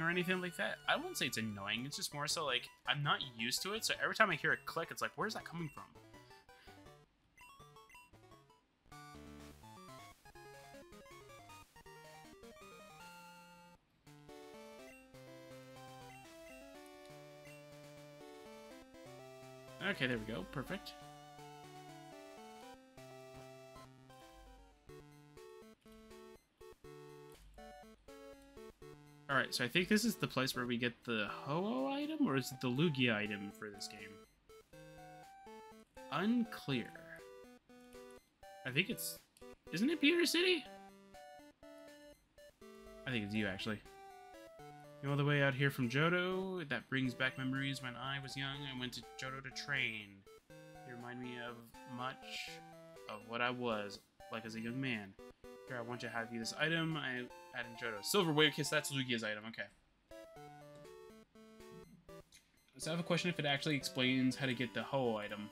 or anything like that. I wouldn't say it's annoying. It's just more so like I'm not used to it. So every time I hear a click, it's like, where's that coming from? Okay, there we go. Perfect. Alright, so I think this is the place where we get the Ho-Oh item, or is it the Lugia item for this game? Unclear. I think it's... Isn't it Pewter City? I think it's you, actually. You all the way out here from Johto. That brings back memories when I was young. I went to Johto to train. You remind me of much of what I was, like as a young man. Here, I want you to have you this item. I add in Johto. Silver Wave Kiss, that's Lugia's item, okay. So I have a question if it actually explains how to get the Ho item.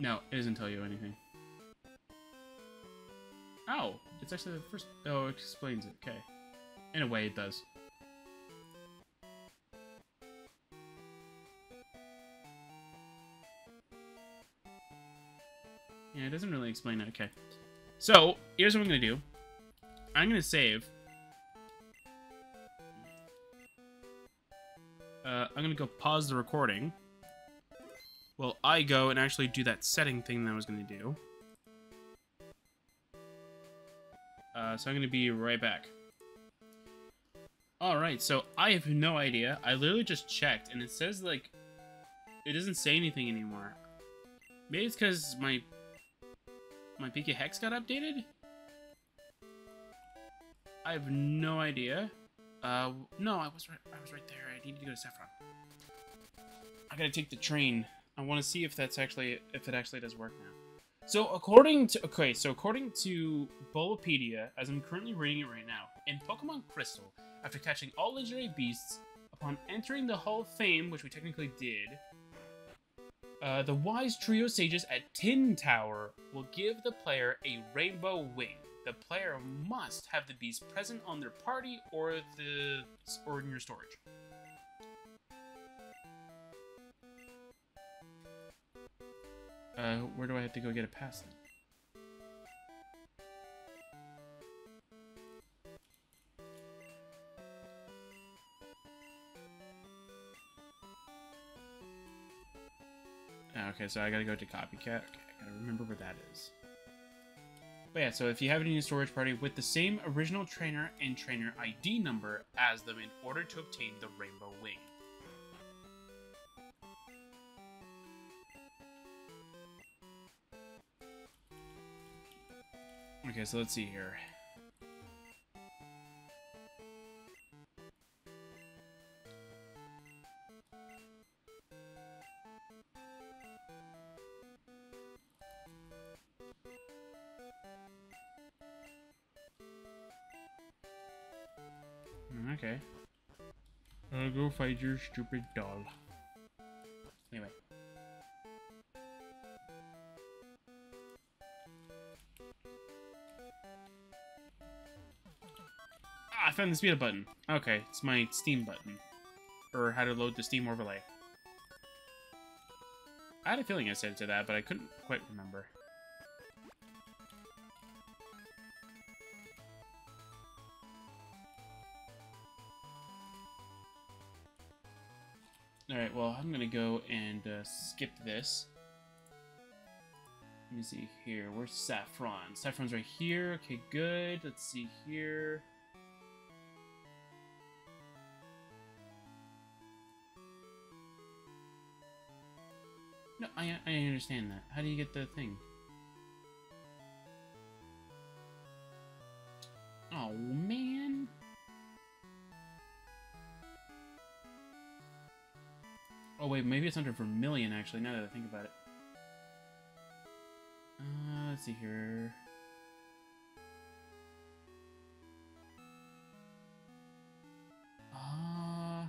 No, it doesn't tell you anything. Oh, it's actually the first... Oh, it explains it. Okay. In a way, it does. Yeah, it doesn't really explain it. Okay. So, here's what I'm going to do. I'm going to save. Uh, I'm going to go pause the recording. Well, I go and actually do that setting thing that I was going to do. Uh, so I'm going to be right back. Alright, so I have no idea. I literally just checked, and it says, like, it doesn't say anything anymore. Maybe it's because my my PKHeX got updated? I have no idea. Uh, no, I was right. I was right there. I needed to go to Saffron. I gotta take the train. I want to see if that's actually if it actually does work now. So according to okay, so according to Bulbapedia, as I'm currently reading it right now, in Pokemon Crystal, after catching all legendary beasts, upon entering the Hall of Fame, which we technically did, uh, the wise trio sages at Tin Tower will give the player a rainbow wing. The player must have the beast present on their party or the or in your storage. Uh, where do I have to go get a pass then? Okay, so I gotta go to Copycat. Okay, I gotta remember where that is. But yeah, so if you have any your storage party with the same original trainer and trainer ID number as them in order to obtain the Rainbow Wing. Okay, so let's see here. Your stupid doll. Anyway. Ah, I found the speed up button. Okay, it's my Steam button. Or how to load the Steam overlay. I had a feeling I said to that, but I couldn't quite remember. Gonna go and uh, skip this. Let me see here. Where's Saffron? Saffron's right here. Okay, good. Let's see here. No, I, I understand that. How do you get the thing? Oh, man. Oh wait, maybe it's under Vermilion actually, now that I think about it. Uh, let's see here. Uh...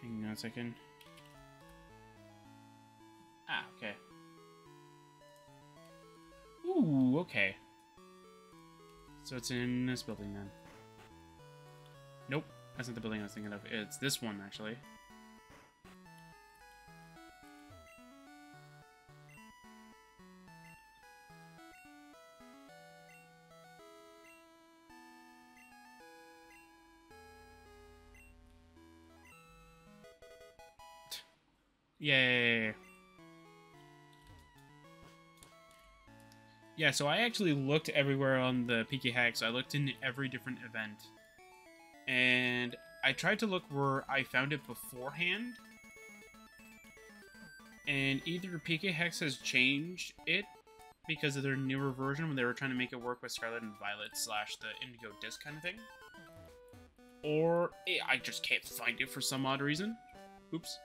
Hang on a second. Ah, okay. Ooh, okay. So it's in this building then. Nope, that's not the building I was thinking of. It's this one, actually. Yay. Yeah, so I actually looked everywhere on the PKHeX. I looked in every different event. And I tried to look where I found it beforehand. And either PKHeX has changed it because of their newer version when they were trying to make it work with Scarlet and Violet slash the Indigo Disc kind of thing. Or eh, I just can't find it for some odd reason. Oops.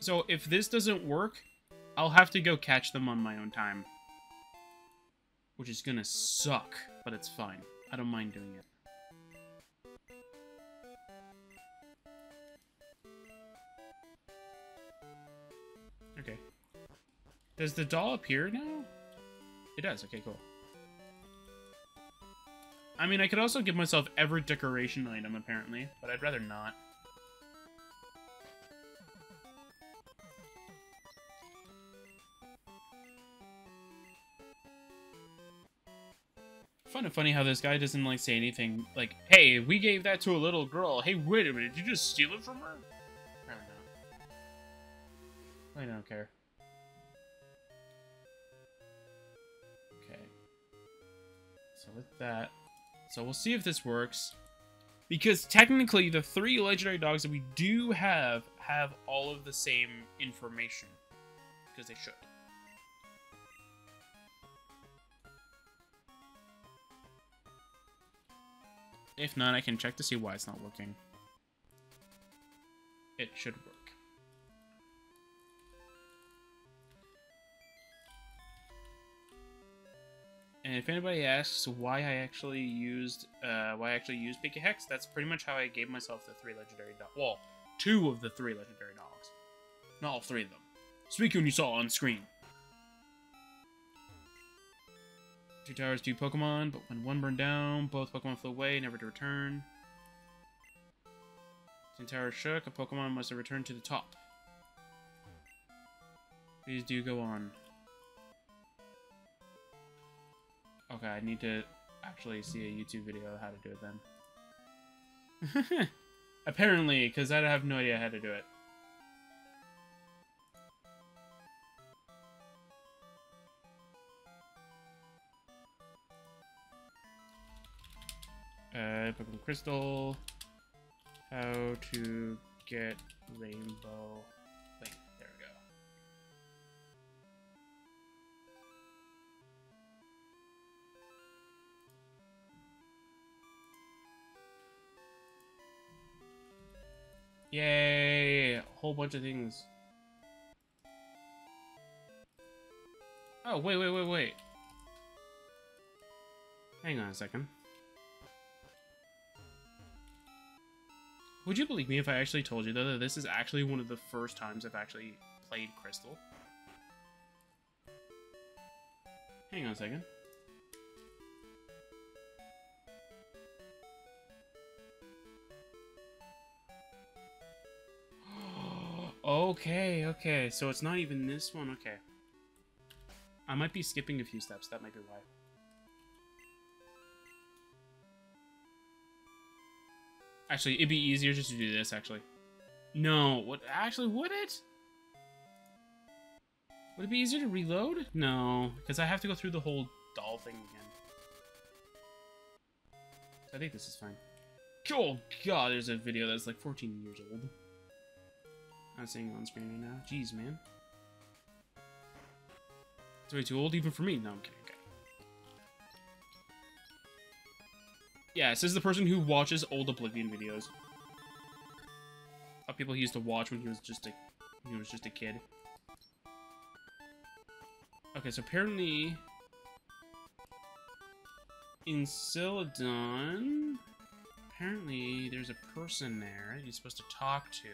So if this doesn't work, I'll have to go catch them on my own time. Which is gonna suck, but it's fine. I don't mind doing it. Okay. Does the doll appear now? It does. Okay, cool. I mean, I could also give myself every decoration item, apparently, but I'd rather not. Kind of funny how this guy doesn't like say anything like, "Hey, we gave that to a little girl. Hey, wait a minute, did you just steal it from her?" I don't. I don't care. Okay. So with that, so we'll see if this works. Because technically, the three legendary dogs that we do have have all of the same information. Because they should. If not, I can check to see why it's not working. It should work. And if anybody asks why I actually used uh, why I actually used PKHeX, that's pretty much how I gave myself the three legendary dogs. Well, two of the three legendary dogs. Not all three of them. Suicune you saw on screen. Two towers, two Pokemon, but when one burned down, both Pokemon flew away, never to return. Two towers shook, a Pokemon must have returned to the top. Please do go on. Okay, I need to actually see a YouTube video of how to do it then. Apparently, because I have no idea how to do it. Uh, Pokemon Crystal. How to get Rainbow. Wait, there we go. Yay! A whole bunch of things. Oh, wait, wait, wait, wait. Hang on a second. Would you believe me if I actually told you, though, that this is actually one of the first times I've actually played Crystal? Hang on a second. okay, okay, so it's not even this one, okay. I might be skipping a few steps, that might be why. Actually, it'd be easier just to do this, actually. No, what? Actually, would it? Would it be easier to reload? No, because I have to go through the whole doll thing again. I think this is fine. Oh god, there's a video that's like 14 years old. I'm seeing it on screen right now. Jeez, man. It's way too old even for me. No, I'm kidding. Yeah, it says the person who watches old Oblivion videos. Of people he used to watch when he was just a he was just a kid. Okay, so apparently in Celadon apparently there's a person there you're supposed to talk to.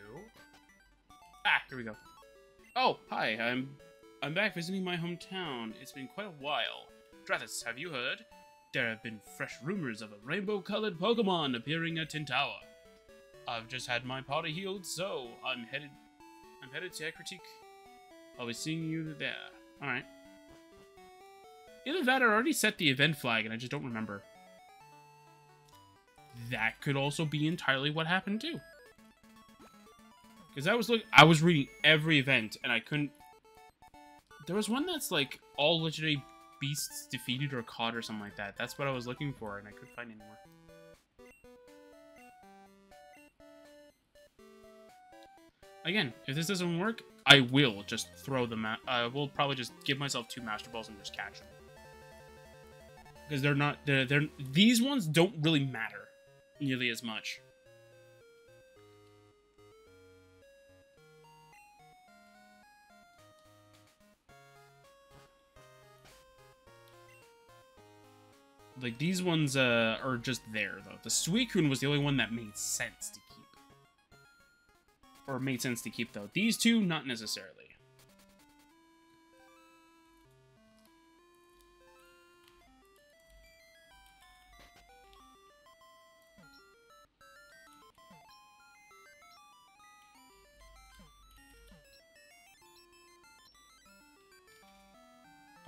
Ah, here we go. Oh, hi, I'm I'm back visiting my hometown. It's been quite a while. Drathis, have you heard? There have been fresh rumors of a rainbow-colored Pokemon appearing at Tin Tower. I've just had my party healed, so I'm headed I'm headed to Ecruteak. I'll be seeing you there. Alright. Either that or I already set the event flag and I just don't remember. That could also be entirely what happened too. Because I was look I was reading every event and I couldn't There was one that's like all legendary beasts defeated or caught or something like that. That's what I was looking for and I couldn't find anymore. Again, if this doesn't work, I will just throw them out. I will probably just give myself two Master Balls and just catch them. Because they're not, they're, they're, these ones don't really matter nearly as much. Like, these ones uh, are just there, though. The Suicune was the only one that made sense to keep. or made sense to keep, though. These two, not necessarily.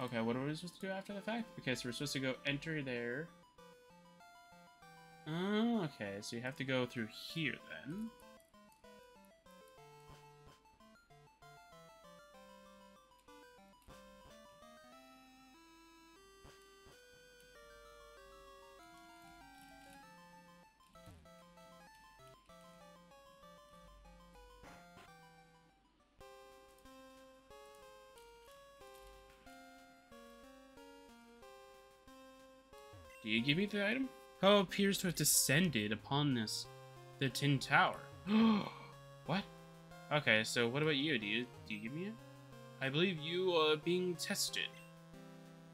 Okay, what are we supposed to do after the fact? Okay, so we're supposed to go enter there. Oh, okay, so you have to go through here then. Do you give me the item? Ho-Oh appears to have descended upon this, the Tin Tower. what? Okay, so what about you? Do you do you give me it? I believe you are being tested.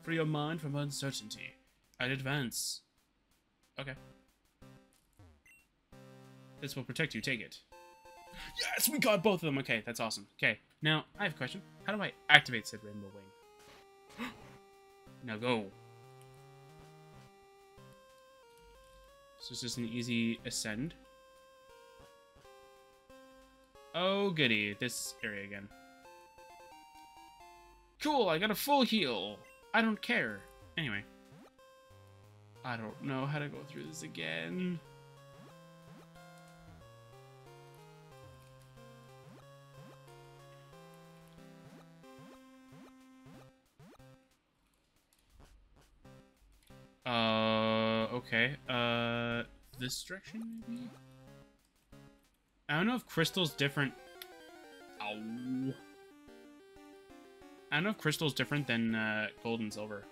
Free your mind from uncertainty. I'd advance. Okay. This will protect you. Take it. Yes, we got both of them. Okay, that's awesome. Okay, now I have a question. How do I activate said rainbow wing? now go. So just an easy ascend. Oh, goody. This area again. Cool, I got a full heal. I don't care. Anyway. I don't know how to go through this again. Okay. Uh, this direction, maybe? I don't know if Crystal's different... Ow. I don't know if Crystal's different than uh, Gold and Silver.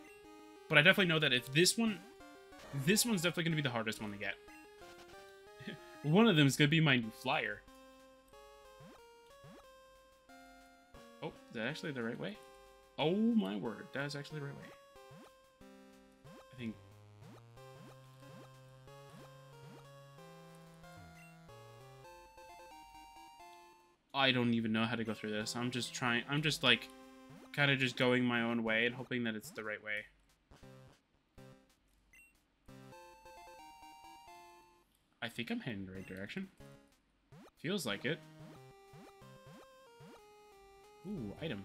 But I definitely know that if this one... This one's definitely going to be the hardest one to get. one of them is going to be my new flyer. Oh, is that actually the right way? Oh my word, that is actually the right way. I think I don't even know how to go through this. I'm just trying, I'm just like, kind of just going my own way and hoping that it's the right way. I think I'm heading the right direction. Feels like it. Ooh, item.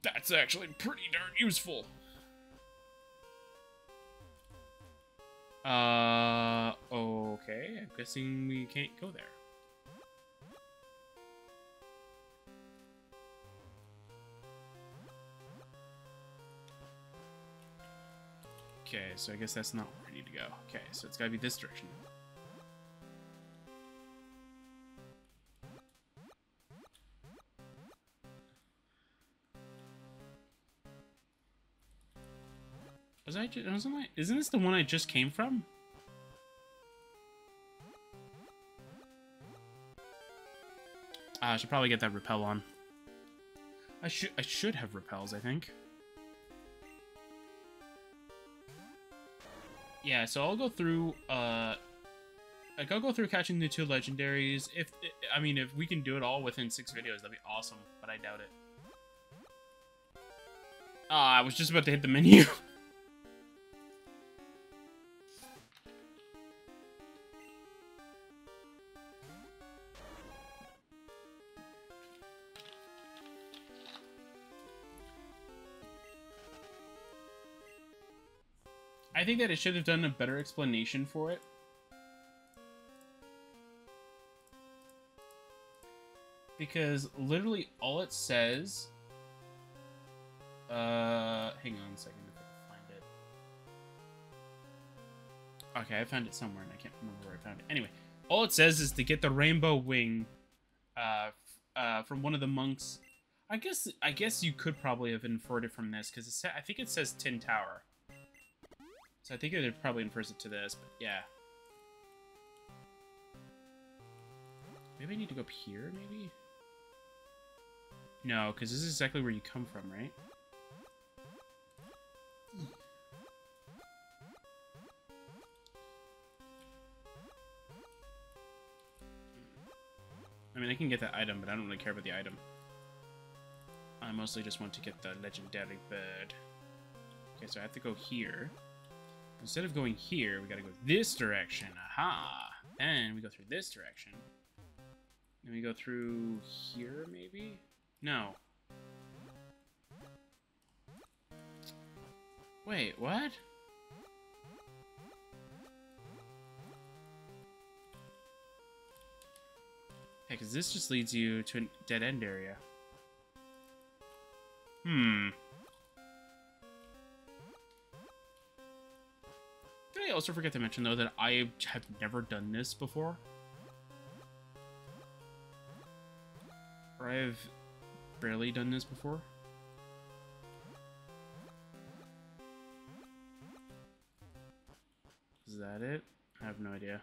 That's actually pretty darn useful. Uh, okay. I'm guessing we can't go there. Okay, so I guess that's not where I need to go. Okay, so it's gotta be this direction. Was I just, wasn't I, isn't this the one I just came from? Uh, I should probably get that repel on. I should I should have repels, I think. yeah, so I'll go through, uh, like, I'll go through catching the two legendaries. If, I mean, if we can do it all within six videos, that'd be awesome, but I doubt it. Ah, I was just about to hit the menu. think that it should have done a better explanation for it. Because literally all it says... Uh, hang on a second if I can find it. Okay, I found it somewhere and I can't remember where I found it. Anyway, all it says is to get the rainbow wing uh, uh, from one of the monks. I guess I guess you could probably have inferred it from this because I think it says Tin Tower. So I think it probably infers it to this, but yeah. Maybe I need to go up here, maybe? No, because this is exactly where you come from, right? I mean, I can get that item, but I don't really care about the item. I mostly just want to get the legendary bird. Okay, so I have to go here. Instead of going here, we gotta go this direction. Aha! And we go through this direction. And we go through here, maybe? No. Wait, what? Because this just leads you to a dead-end area. Hmm. Also forget to mention, though, that I have never done this before? Or I've barely done this before? Is that it? I have no idea.